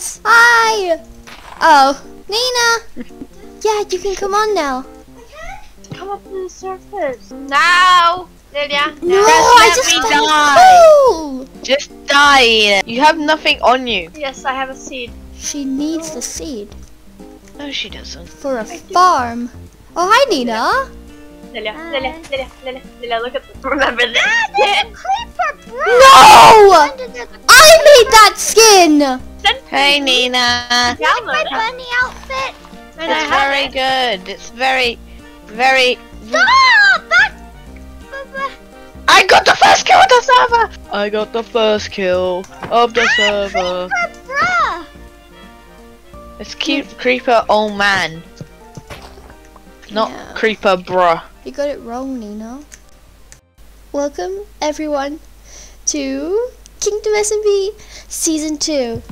Yes! Hi! Oh, Nina! Yeah, you can come on now. Come up to the surface. Now! Lydia. No, now. I let just me found die. coal! Just die. You have nothing on you. Yes, I have a seed. She needs the seed No, she doesn't. for a farm. Oh, hi, Nina. Lilja, Lilja, Lilja, Lilja, Lilja, look at this. Remember this? Yeah. No! I made that skin! Hey, Nina. Download it. bunny outfit. And I It's have very it. good. It's very, very. Stop! That's... I got the first kill of the server. I got the first kill of the server. Bruh! It's cute creeper old man, not Yeah. creeper bruh. You got it wrong, Nina. Welcome, everyone, to Kingdom SMP Season 2.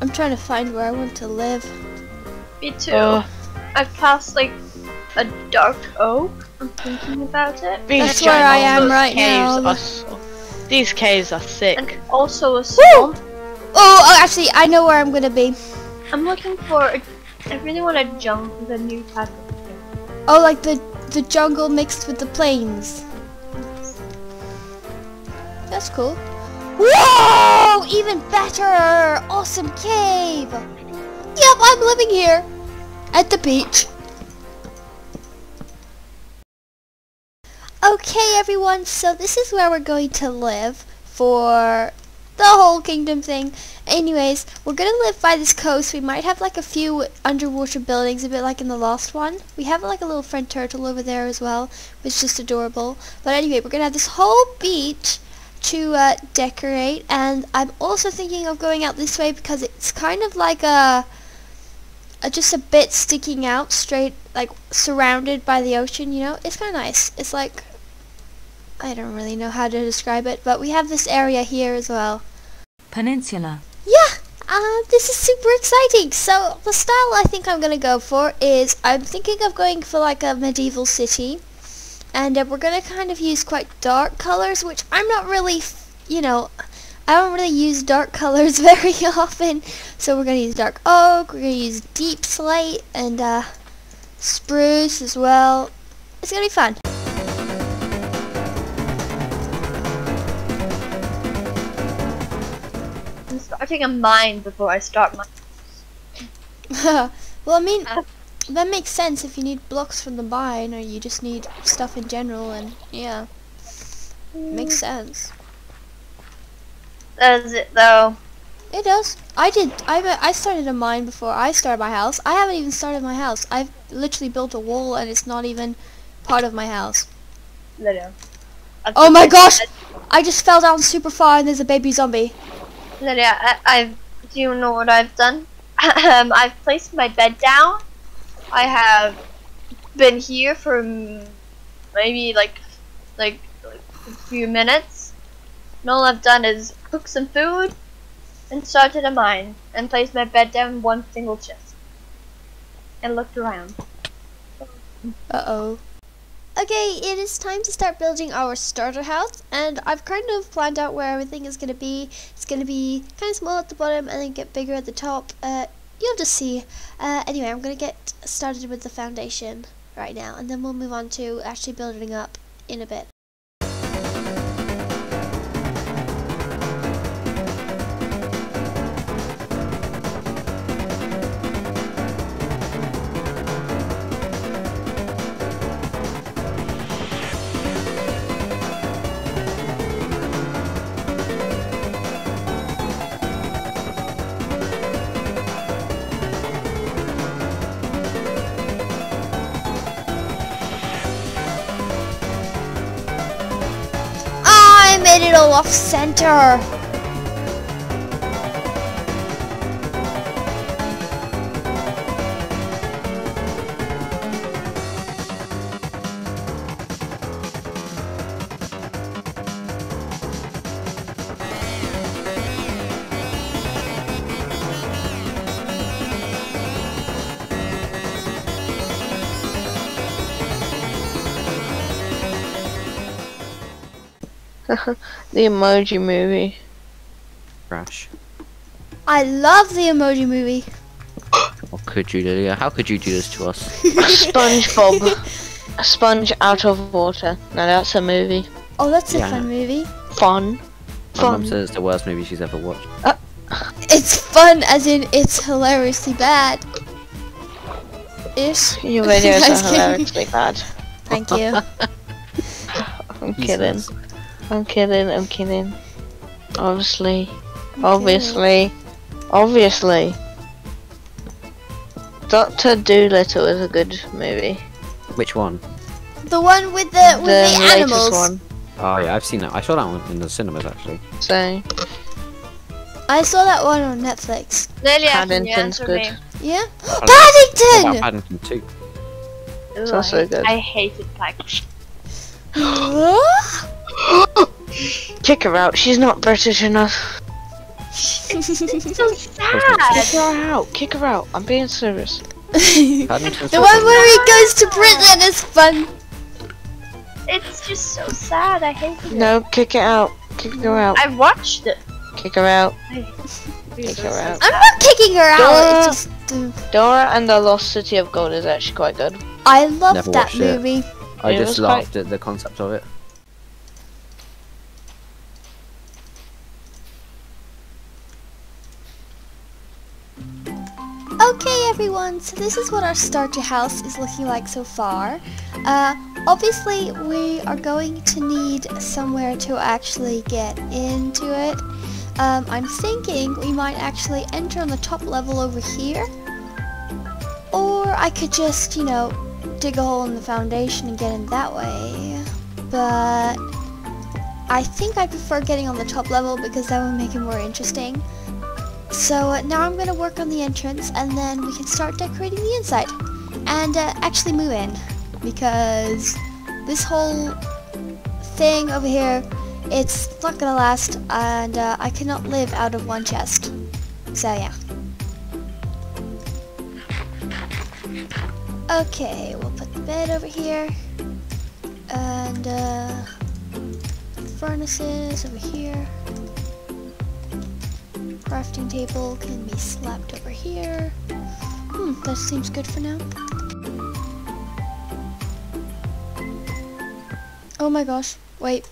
I'm trying to find where I want to live. Me too. Uh, I've passed like a dark oak. I'm thinking about it. these That's where I am ginormous right caves now. Are so, these caves are sick. And also a swamp. Oh, oh, actually, I know where I'm gonna be. I'm looking for. A, I really want to jump the new type of thing. Oh, like the the jungle mixed with the plains. That's cool. Whoa! Even better! Awesome cave! Yep, I'm living here. At the beach. Okay, everyone, so this is where we're going to live for the whole kingdom thing. Anyways, we're gonna live by this coast. We might have like a few underwater buildings, a bit like in the last one. We have like a little friend turtle over there as well, which is just adorable. But anyway, we're gonna have this whole beach to uh, decorate, and I'm also thinking of going out this way because it's kind of like a, a just a bit sticking out straight, like surrounded by the ocean. You know, it's kind of nice. It's like I don't really know how to describe it, but we have this area here as well. Peninsula. Yeah, uh, this is super exciting. So the style I think I'm gonna go for is I'm thinking of going for like a medieval city, and uh, we're gonna kind of use quite dark colors, which I'm not really, you know, I don't really use dark colors very often. So we're gonna use dark oak. We're gonna use deepslate and uh, spruce as well. It's gonna be fun. I'm starting a mine before I start my. well, I mean, Uh. That makes sense if you need blocks from the mine, or you just need stuff in general, and yeah, makes sense. Does it though? It does. I did. I I started a mine before I started my house. I haven't even started my house. I've literally built a wall, and it's not even part of my house. I've Oh my gosh! I just fell down super far, and there's a baby zombie. Lydia, I, I've. Do you know what I've done? um, I've placed my bed down. I have been here for maybe like, like, like a few minutes. And all I've done is cook some food and started a mine and placed my bed down in one single chest and looked around. Uh oh. Okay, it is time to start building our starter house, and I've kind of planned out where everything is going to be. It's going to be kind of small at the bottom and then get bigger at the top. Uh, you'll just see. Uh, anyway, I'm going to get started with the foundation right now, and then we'll move on to actually building up in a bit. Made it all off center! the emoji movie. Crash. I love the Emoji Movie. What could you do? How could you do this to us? SpongeBob. a sponge out of water. Now that's a movie. Oh, that's a fun movie. Fun. My mum Fun. says it's the worst movie she's ever watched. Uh, it's fun, as in it's hilariously bad. Ish. Your videos Just are kidding. hilariously bad. Thank you. I'm He kidding. says. I'm kidding. I'm kidding. Obviously. Obviously. Obviously. Doctor Dolittle is a good movie. Which one? The one with the with the, latest animals. one. Oh yeah, I've seen that. I saw that one in the cinemas actually. So I saw that one on Netflix. Lilja, can you Paddington's good. me? Yeah. What oh, Paddington. about Paddington 2? It's also good. I hated Paddington. kick her out. She's not British enough. It's so Kick her out. Kick her out. I'm being serious. The one where he goes to Britain is fun. It's just so sad. I hate it. No, kick it out. Kick her out. I watched it. Kick her out. I Kick her out. I'm not kicking her out. Dora. It's just Dora and the Lost City of Gold is actually quite good. I love Never that watched it. movie. I It just was quite- laughed at the concept of it. Everyone, so this is what our starter house is looking like so far. Uh, obviously, we are going to need somewhere to actually get into it. Um, I'm thinking we might actually enter on the top level over here. Or I could just, you know, dig a hole in the foundation and get in that way. But I think I prefer getting on the top level because that would make it more interesting. So uh, now I'm going to work on the entrance and then we can start decorating the inside. And uh, actually move in. Because this whole thing over here, it's not going to last and uh, I cannot live out of one chest. So yeah. Okay, we'll put the bed over here. And uh, furnaces over here crafting table can be slapped over here. Hmm, that seems good for now. Oh my gosh, wait.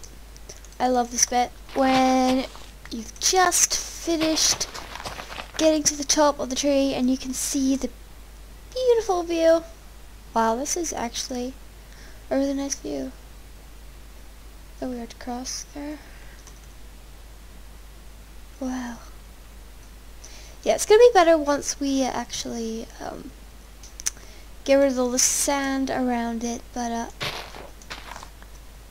I love this bit. When you've just finished getting to the top of the tree and you can see the beautiful view. Wow, this is actually a really nice view. That we had to cross there. Wow. Yeah, it's gonna be better once we actually um, get rid of all the sand around it, but uh,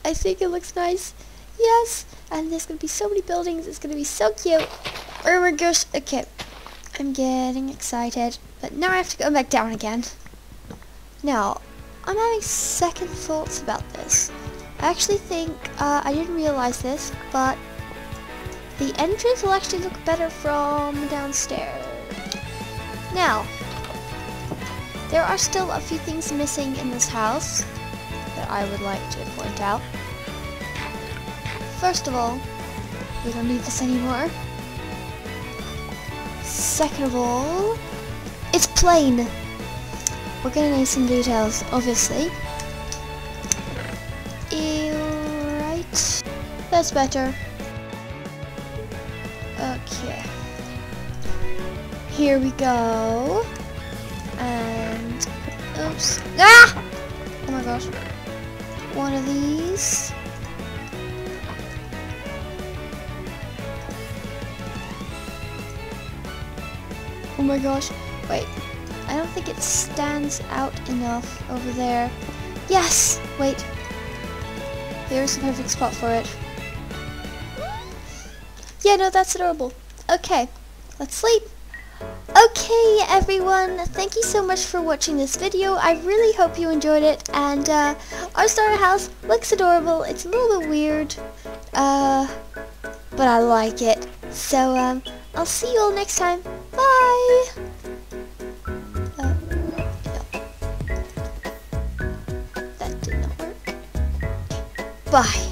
I think it looks nice. Yes, and there's gonna be so many buildings. It's gonna be so cute. Oh my gosh. Okay, I'm getting excited, but now I have to go back down again. Now, I'm having second thoughts about this. I actually think uh, I didn't realize this, but the entrance will actually look better from downstairs. Now, there are still a few things missing in this house that I would like to point out. First of all, we don't need this anymore. Second of all, it's plain. We're gonna need some details, obviously. Alright, that's better. Okay. Here we go. And oops. Ah! Oh my gosh. One of these. Oh my gosh. Wait. I don't think it stands out enough over there. Yes! Wait. Here's the perfect spot for it. Yeah, no, that's adorable. Okay, let's sleep. Okay, everyone, thank you so much for watching this video. I really hope you enjoyed it, and uh, our starter house looks adorable. It's a little bit weird, uh, but I like it. So, um, I'll see you all next time. Bye! No. That did not work. Bye.